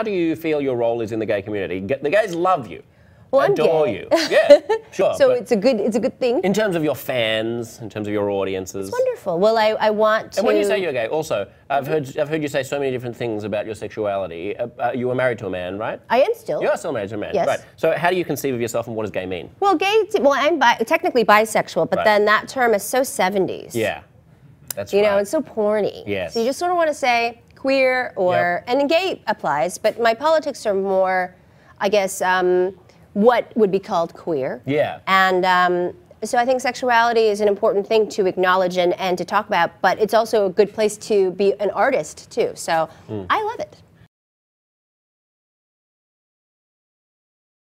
how do you feel your role is in the gay community? The gays love you, Well, I'm adore you. Yeah, sure. So it's a good it's a good thing. in terms of your fans, in terms of your audiences. Wonderful. Well, I, I want to. And when you say you're gay, also, I've heard I've heard you say so many different things about your sexuality. Uh, uh, you were married to a man, right? I am still. You are still married to a man, Yes. right? So how do you conceive of yourself, and what does gay mean? Well, gay. Well, I'm bi- technically bisexual, but Right. then that term is so 70s. Yeah, that's You right. know, it's so porny. Yes. So you just sort of want to say queer or, and gay applies, but my politics are more, I guess, um, what would be called queer. Yeah. And um, so I think sexuality is an important thing to acknowledge and, and to talk about, but it's also a good place to be an artist too. So Hmm. I love it.